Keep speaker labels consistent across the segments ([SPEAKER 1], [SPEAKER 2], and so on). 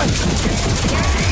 [SPEAKER 1] やった!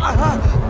[SPEAKER 1] أه.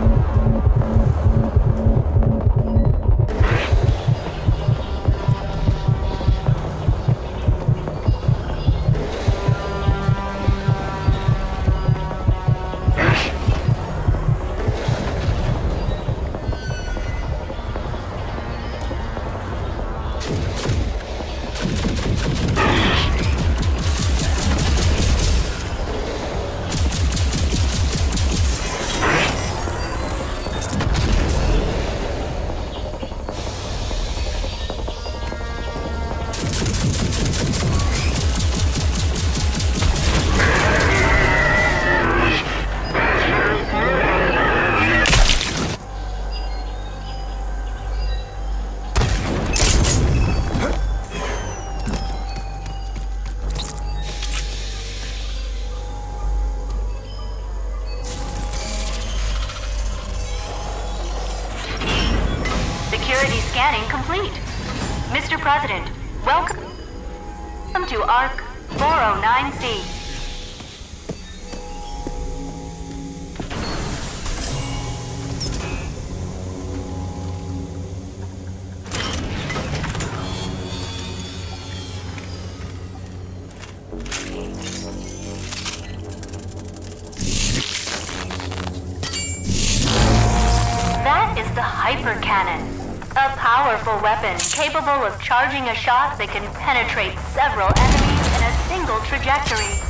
[SPEAKER 1] Cannon, a powerful weapon capable of charging a shot that can penetrate several enemies in a single trajectory.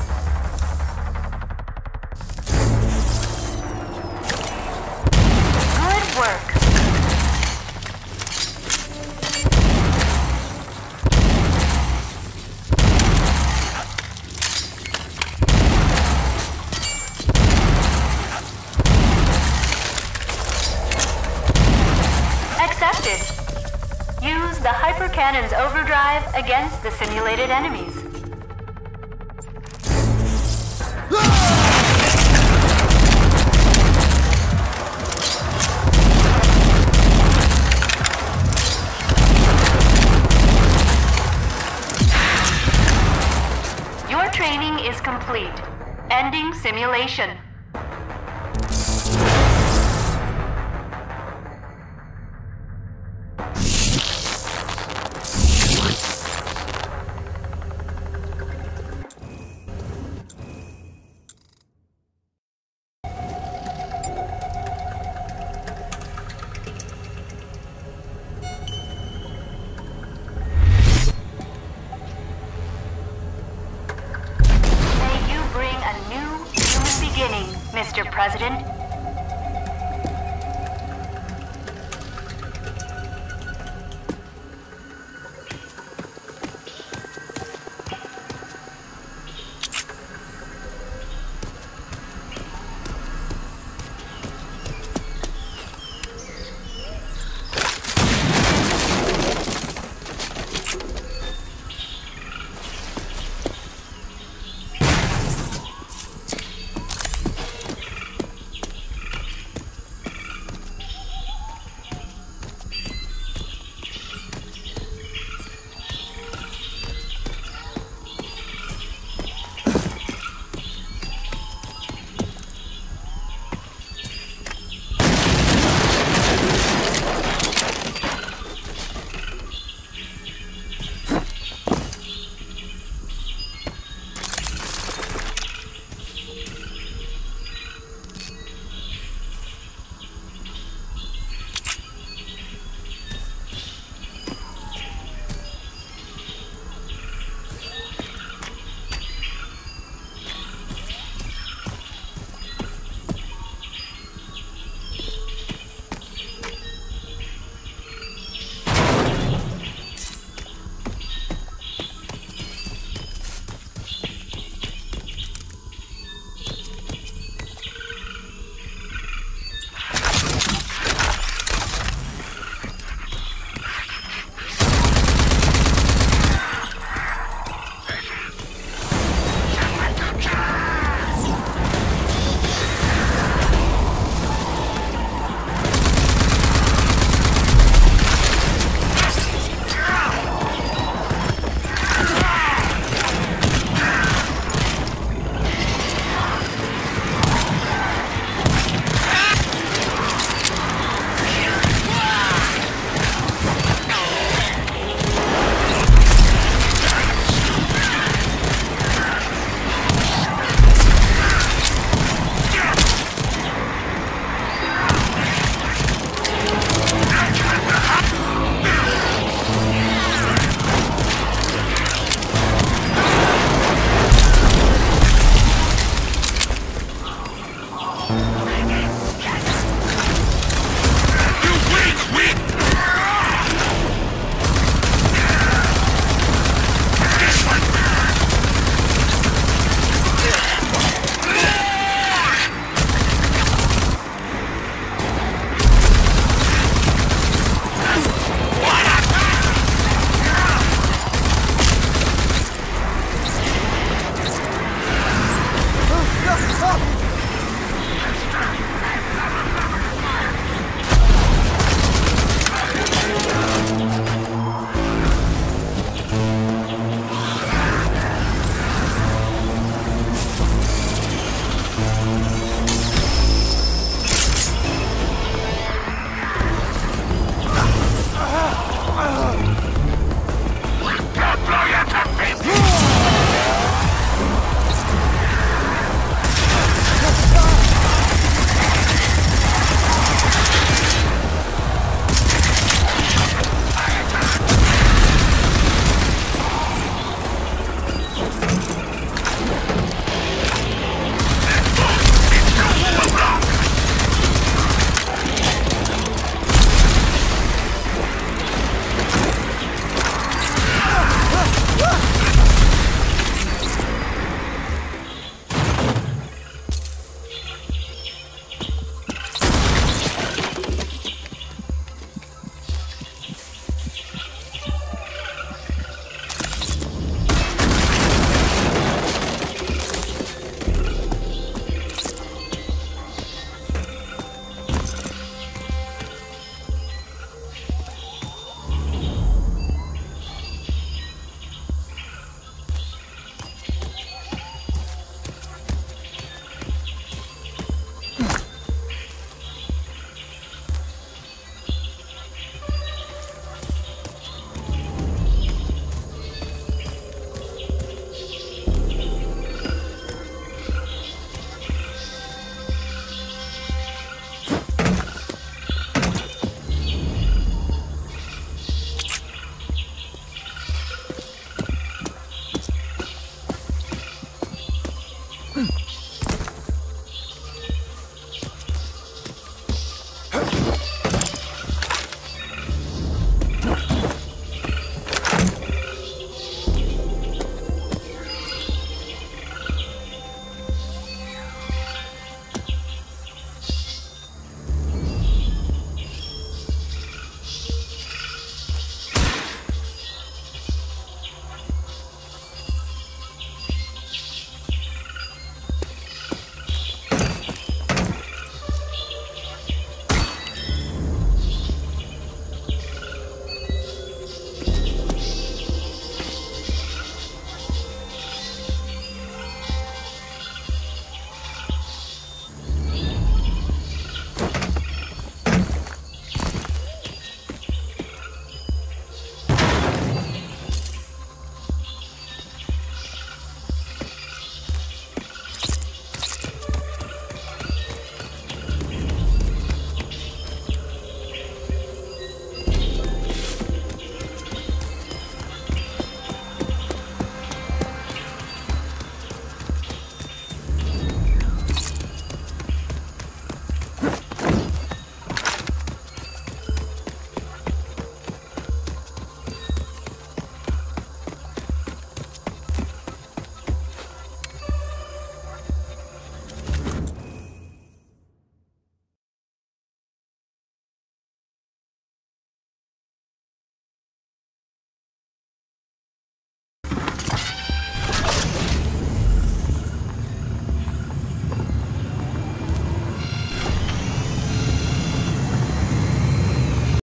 [SPEAKER 1] The simulated enemies. Your training is complete. Ending simulation. President.